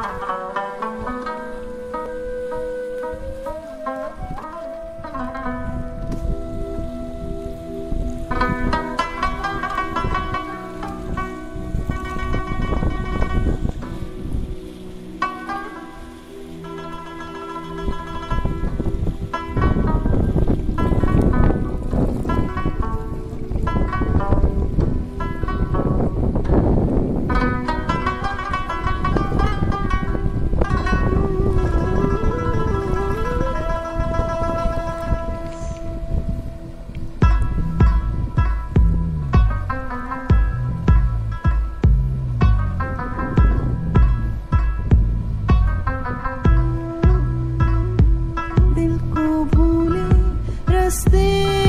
Bye. you.